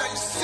Now see